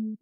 Where's.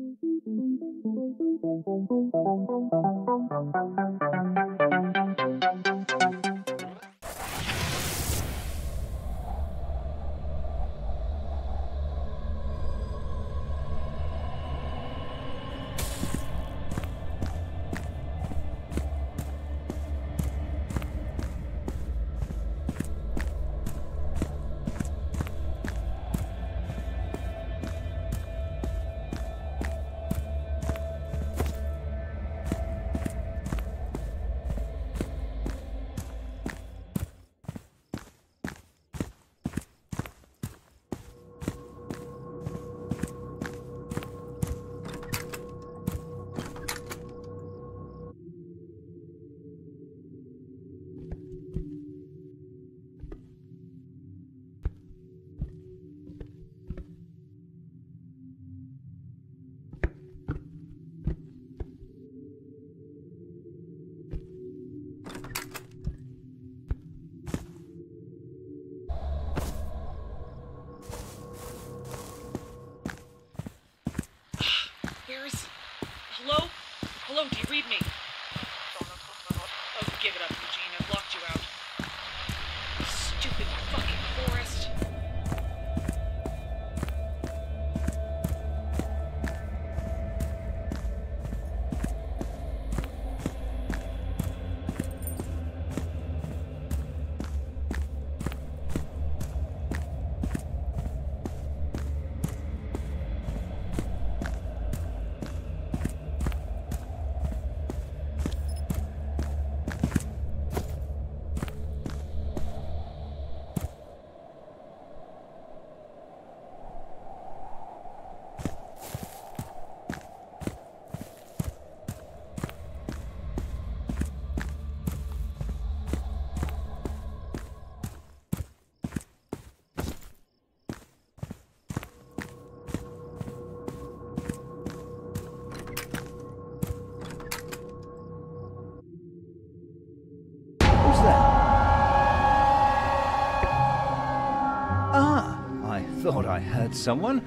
I heard someone.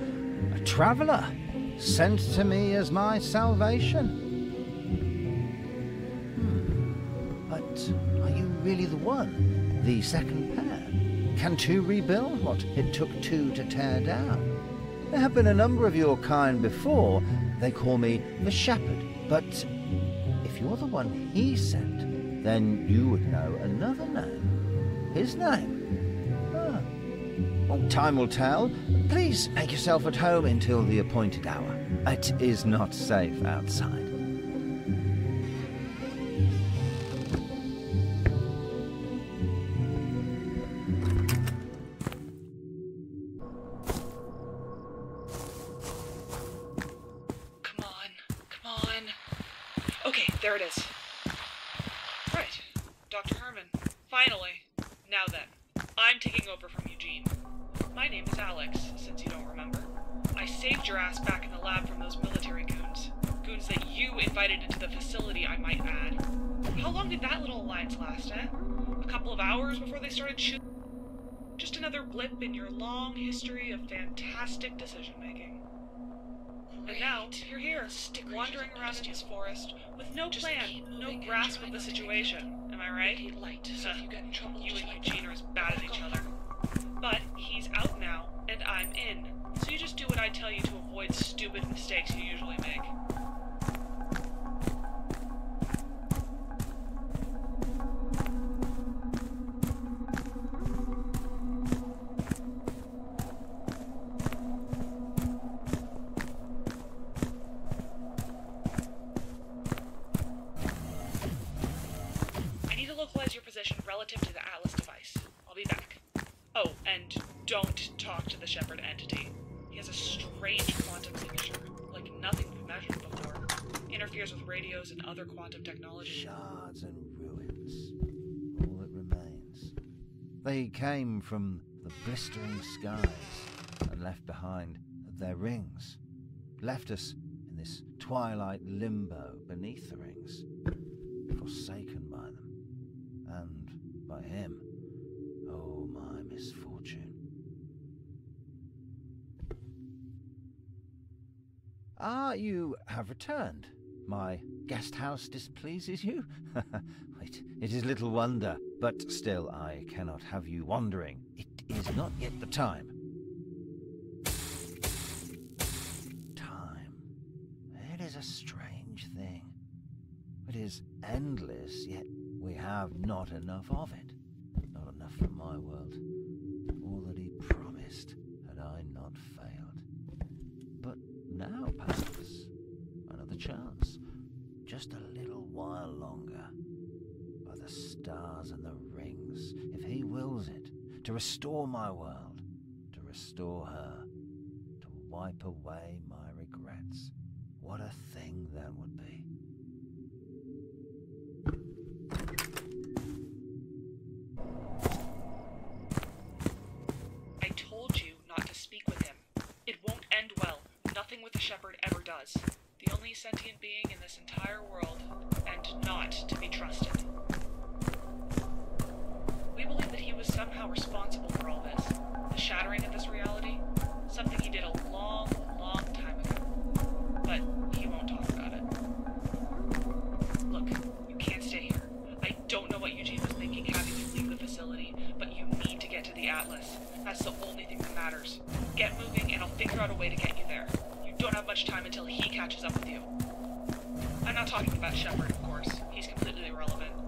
A traveller, sent to me as my salvation. Hmm. But are you really the one? The second pair? Can two rebuild what it took two to tear down? There have been a number of your kind before. They call me the Shepherd. But if you're the one he sent, then you would know another name. His name? Well, time will tell. Please make yourself at home until the appointed hour. It is not safe outside. Long did that little alliance last, eh? A couple of hours before they started shooting? Just another blip in your long history of fantastic decision making. And now you're here, wandering around in this forest with no plan, no grasp of the situation. Am I right? light so if you get in trouble, You and Eugene are as bad as each other. But he's out now, and I'm in. So you just do what I tell you to avoid stupid mistakes you usually make. Came from the blistering skies and left behind their rings. Left us in this twilight limbo beneath the rings. Forsaken by them. And by him. Oh, my misfortune. Ah, you have returned. My guest house displeases you? It is little wonder. But still, I cannot have you wandering. It is not yet the time. Time. It is a strange thing. It is endless, yet we have not enough of it. Not enough for my world. All that he promised had I not failed. But now, perhaps, another chance. Just a little while longer. Stars and the rings, if he wills it, to restore my world, to restore her, to wipe away my regrets. What a thing that would be. I told you not to speak with him. It won't end well. Nothing with the shepherd ever does. The only sentient being in this entire world, and not to be trusted. Somehow responsible for all this. The shattering of this reality. Something he did a long, long time ago. But he won't talk about it. Look, you can't stay here. I don't know what Eugene was thinking having you leave the facility, but you need to get to the Atlas. That's the only thing that matters. Get moving, and I'll figure out a way to get you there. You don't have much time until he catches up with you. I'm not talking about Shepherd, of course. He's completely irrelevant.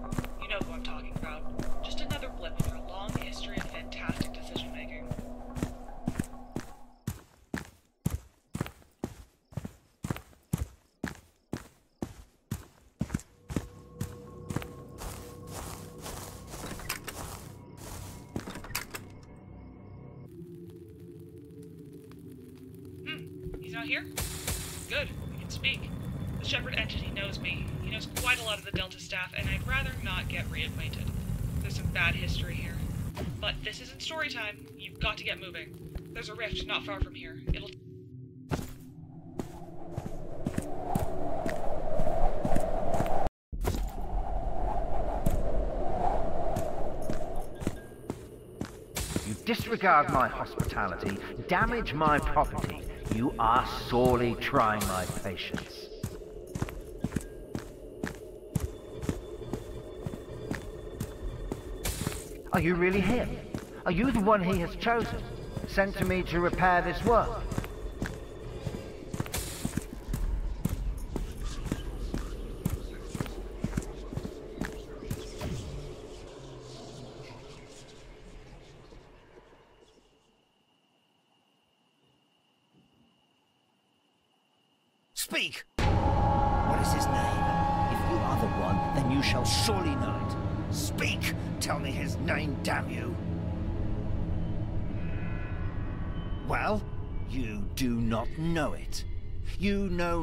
You've got to get moving. There's a rift not far from here. It'll You disregard my hospitality, damage my property. You are sorely trying my patience. Are you really him? Are you the one he has chosen? Sent to me to repair this work?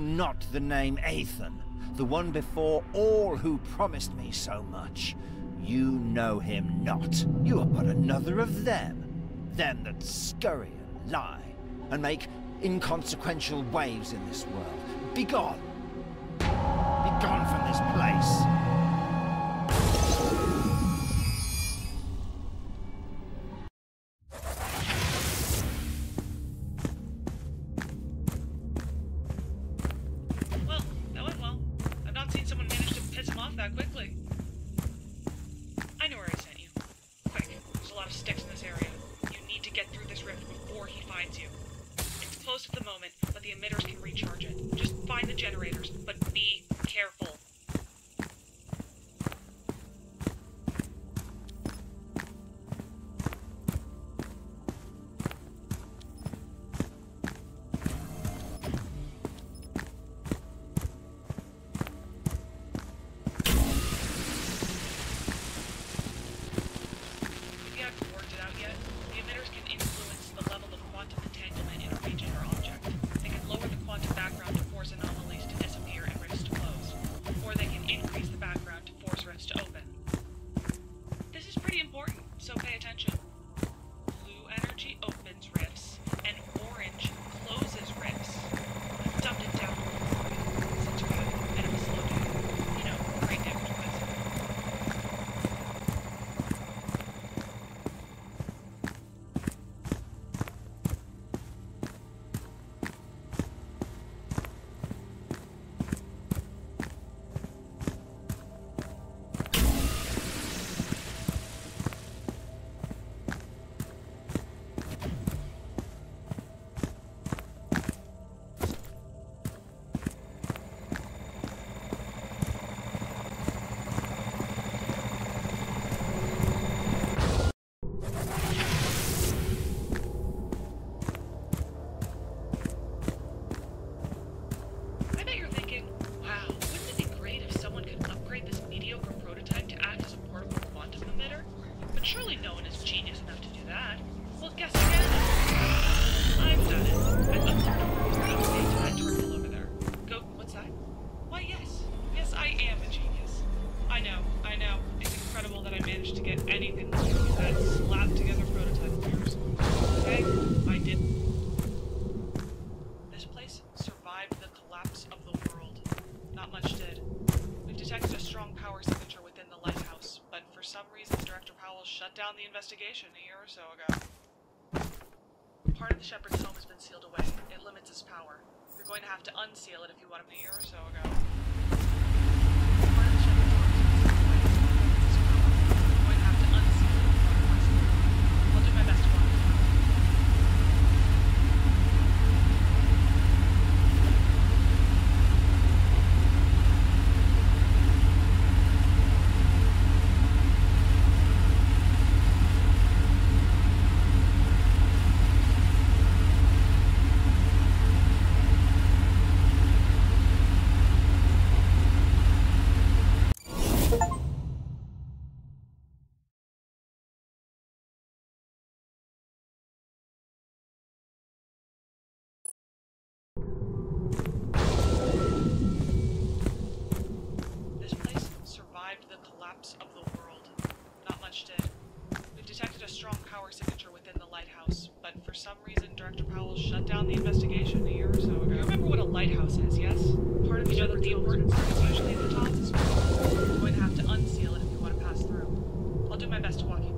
Not the name Athan, the one before all who promised me so much. You know him not. You are but another of them. Them that scurry and lie, and make inconsequential waves in this world. Begone! Begone from this place! Part of the Shepherd's home has been sealed away. It limits his power. You're going to have to unseal it if you want him a year or so ago. Collapse of the world. Not much did. We've detected a strong power signature within the lighthouse, but for some reason, Director Powell shut down the investigation a year or so ago. You remember what a lighthouse is, yes? Part of the other the important part is usually at the top. You're going to have to unseal it if you want to pass through. I'll do my best to walk you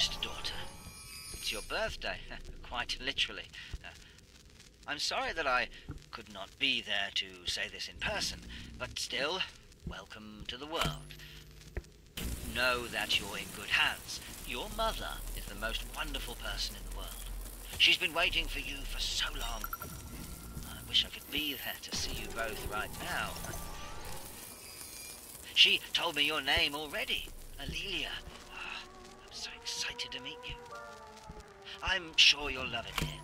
dearest daughter, it's your birthday, quite literally. Uh, I'm sorry that I could not be there to say this in person, but still, welcome to the world. Know that you're in good hands. Your mother is the most wonderful person in the world. She's been waiting for you for so long. I wish I could be there to see you both right now. She told me your name already. Alelia. To meet you. I'm sure you'll love it here.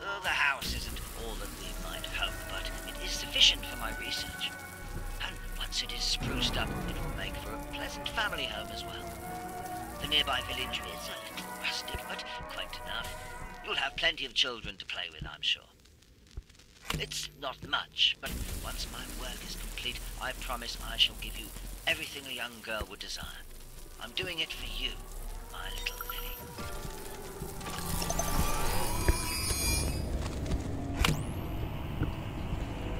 Oh, the house isn't all that we might hope, but it is sufficient for my research. And once it is spruced up, it will make for a pleasant family home as well. The nearby village is a little rustic, but quaint enough. You'll have plenty of children to play with, I'm sure. It's not much, but once my work is complete, I promise I shall give you everything a young girl would desire. I'm doing it for you, my little Lily.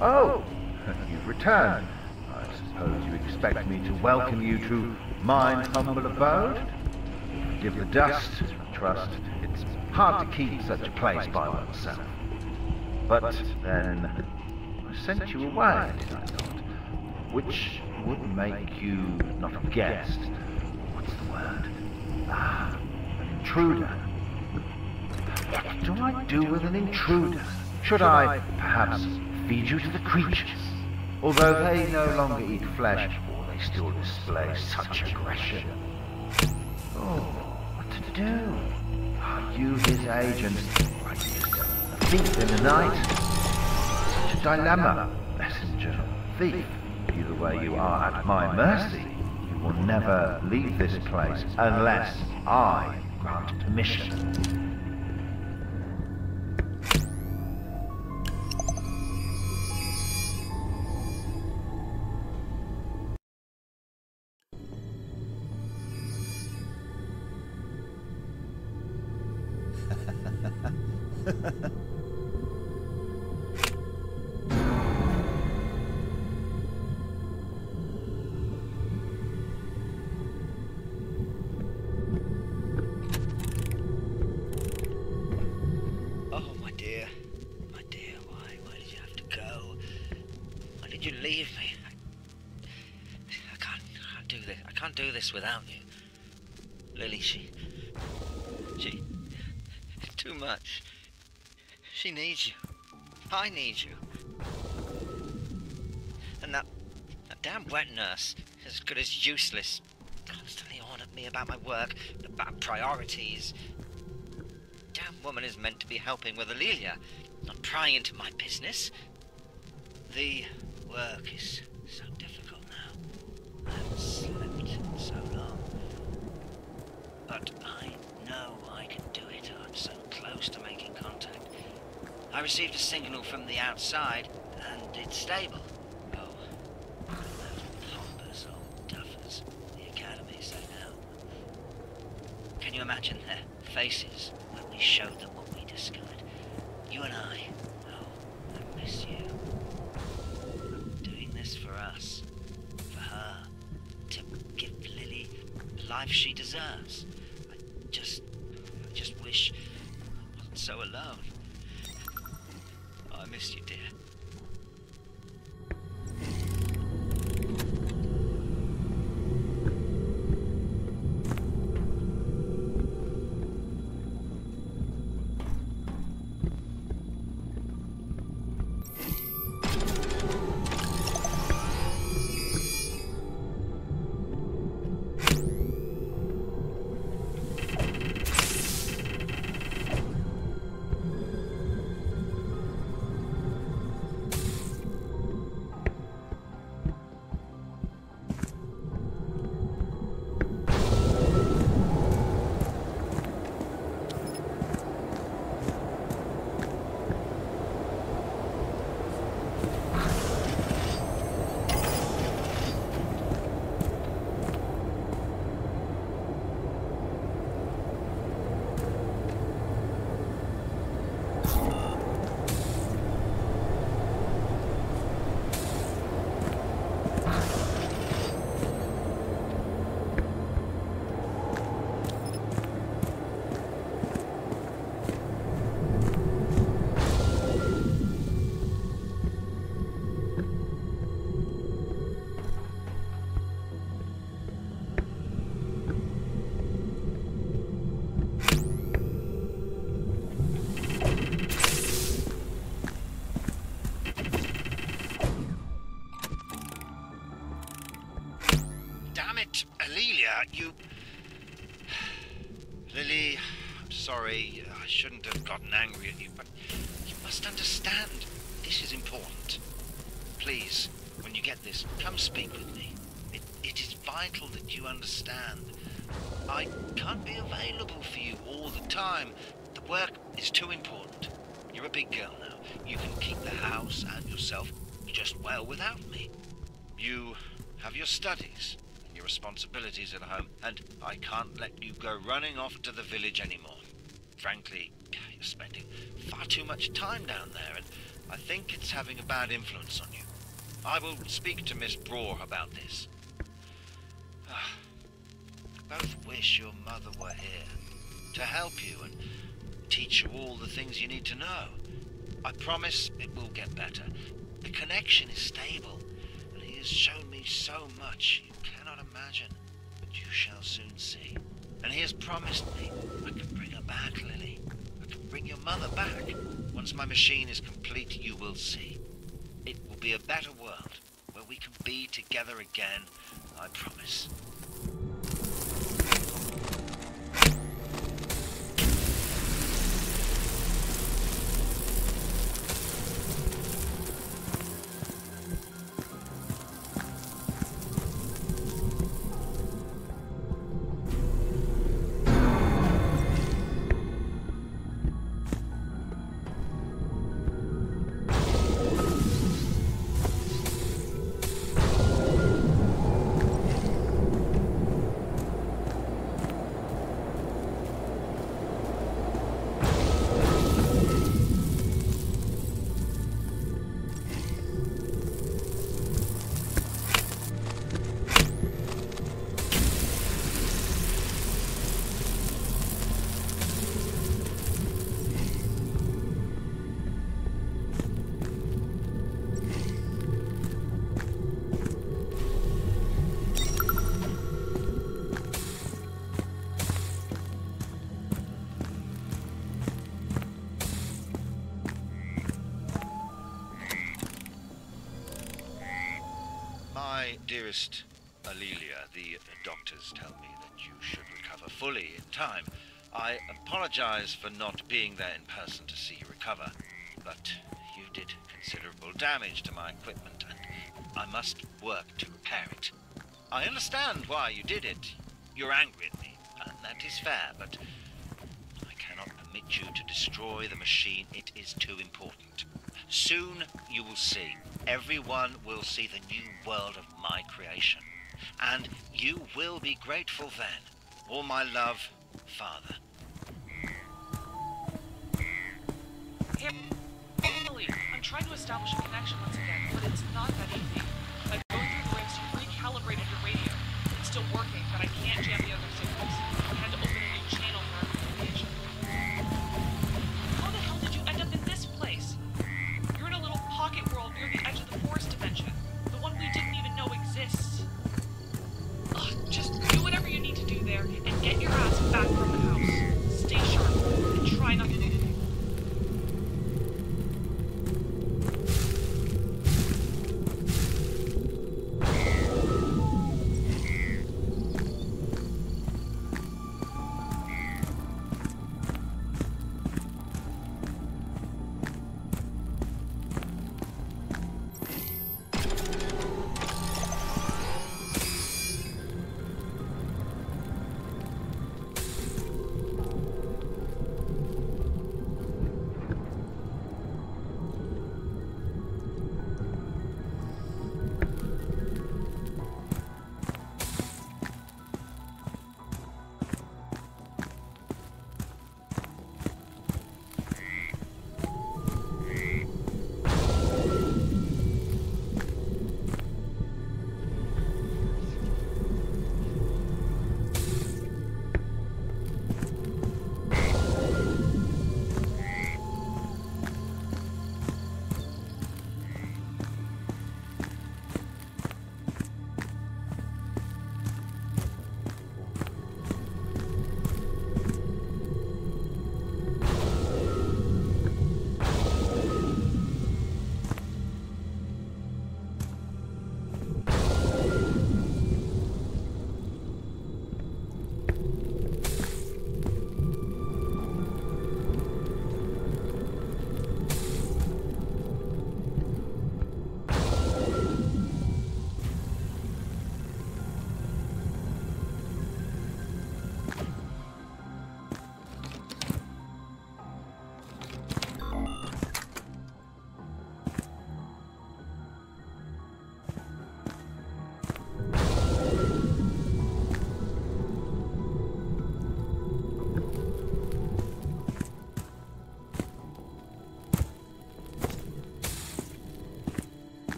Oh, you've returned. I suppose you expect me to welcome you to mine humble abode? Give the dust, trust. It's hard to keep such a place by oneself. But then, I sent you away, did I not? Which would make you not a guest. What's the word? Ah, intruder. What do I do with an intruder? Should I, perhaps, feed you to the creatures? Although they no longer eat flesh, or they still display such aggression. Oh, what to do? Are you his agent? A thief in the night? Such a dilemma, messenger, thief. Either way you are at my mercy. You will never leave this place unless I grant permission. Oh, without you. Lily, she... She... Too much. She needs you. I need you. And that... That damn wet nurse as good as useless. Constantly on at me about my work, about priorities damn woman is meant to be helping with Alelia, not prying into my business. The work is I received a signal from the outside, and it's stable. Oh, old duffers. The Academy now. Can you imagine their faces when we showed them what we discovered? You and I. Oh, I miss you. I'm doing this for us. For her. To give Lily the life she deserves. I just. I just wish I wasn't so alone. Oh, I miss you, dear. Understand. I can't be available for you all the time. The work is too important. You're a big girl now. You can keep the house and yourself just well without me. You have your studies and your responsibilities at home, and I can't let you go running off to the village anymore. Frankly, you're spending far too much time down there, and I think it's having a bad influence on you. I will speak to Miss Broer about this. Both wish your mother were here to help you and teach you all the things you need to know. I promise it will get better. The connection is stable, and he has shown me so much you cannot imagine. But you shall soon see. And he has promised me I can bring her back, Lily. I can bring your mother back. Once my machine is complete, you will see. It will be a better world, where we can be together again, I promise. Dearest Alelia, the doctors tell me that you should recover fully in time. I apologize for not being there in person to see you recover, but you did considerable damage to my equipment, and I must work to repair it. I understand why you did it. You're angry at me, and that is fair, but I cannot permit you to destroy the machine. It is too important. Soon you will see. Everyone will see the new world of my creation. And you will be grateful then. All my love, Father. Emily, I'm trying to establish a connection once again, but it's not that easy.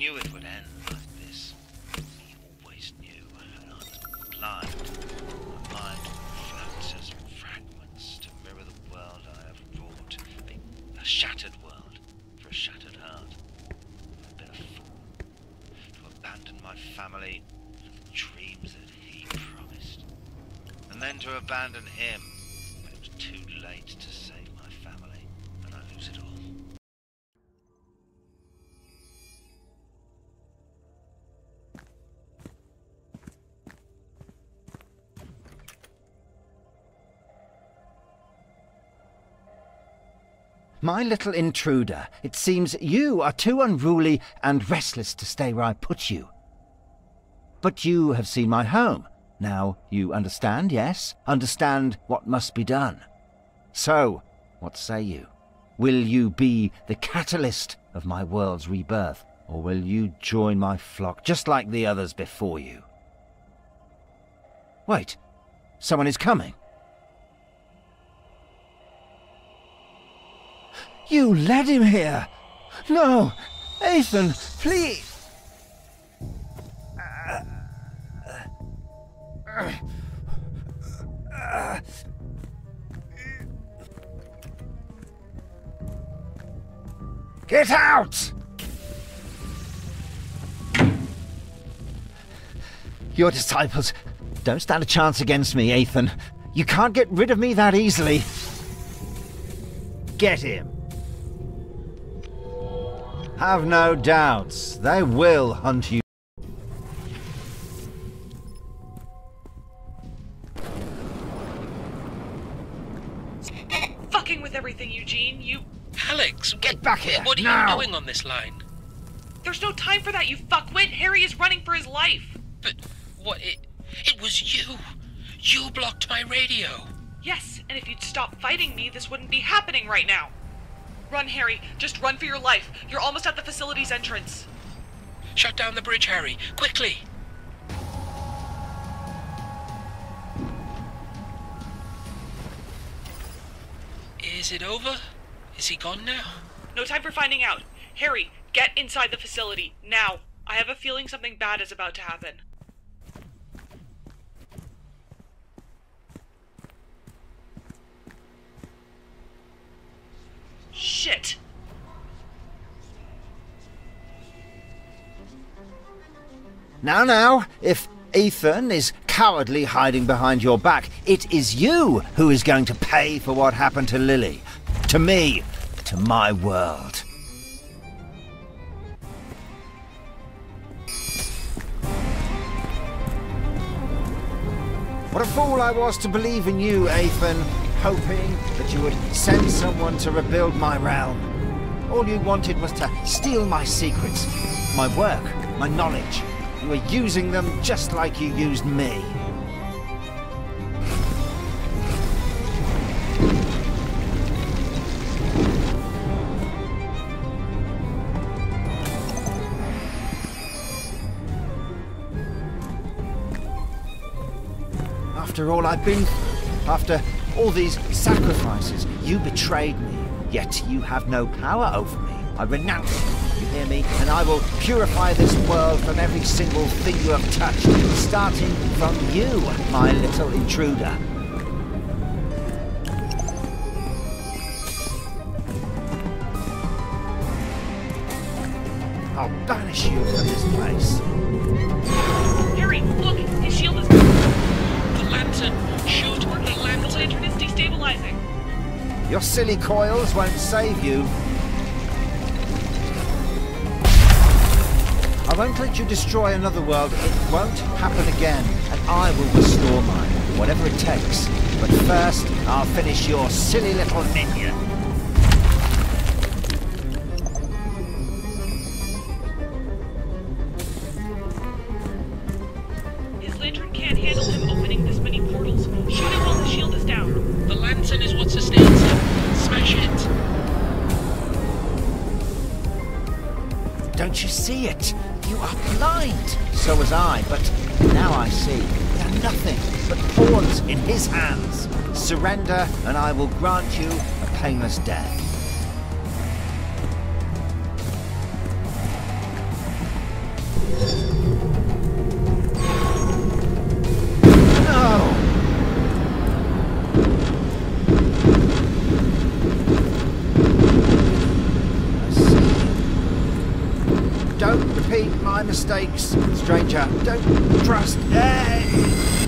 Knew it would end like this. He always knew, and I was blind. My mind floats as fragments to mirror the world I have wrought. A, a shattered world for a shattered heart. I've been a fool to abandon my family and the dreams that he promised. And then to abandon him My little intruder, it seems you are too unruly and restless to stay where I put you. But you have seen my home. Now you understand, yes? Understand what must be done. So, what say you? Will you be the catalyst of my world's rebirth, or will you join my flock just like the others before you? Wait, someone is coming. You led him here! No! Ethan, please! Get out! Your disciples don't stand a chance against me, Ethan. You can't get rid of me that easily. Get him. Have no doubts, they will hunt you. Fucking with everything, Eugene. You. Alex, Get back here, what are now. you doing on this line? There's no time for that, you fuckwit! Harry is running for his life! But what? It it was you. You blocked my radio. Yes, and if you'd stop fighting me, this wouldn't be happening right now. Run, Harry. Just run for your life. You're almost at the facility's entrance. Shut down the bridge, Harry, quickly. Is it over? Is he gone now? No time for finding out. Harry, get inside the facility, now. I have a feeling something bad is about to happen. Shit! Now, now, if Ethan is cowardly hiding behind your back, it is you who is going to pay for what happened to Lily. To me. To my world. What a fool I was to believe in you, Ethan, hoping that you would send someone to rebuild my realm. All you wanted was to steal my secrets, my work, my knowledge. You were using them just like you used me. After all I've been after all these sacrifices, you betrayed me. Yet you have no power over me. I renounce you. You hear me? And I will purify this world from every single thing you have touched, starting from you, my little intruder. I'll banish you from this place. Silly coils won't save you. I won't let you destroy another world. It won't happen again. And I will restore mine, whatever it takes. But first, I'll finish your silly little minion. Surrender, and I will grant you a painless death. Oh. No! Don't repeat my mistakes, stranger. Don't trust. Eh.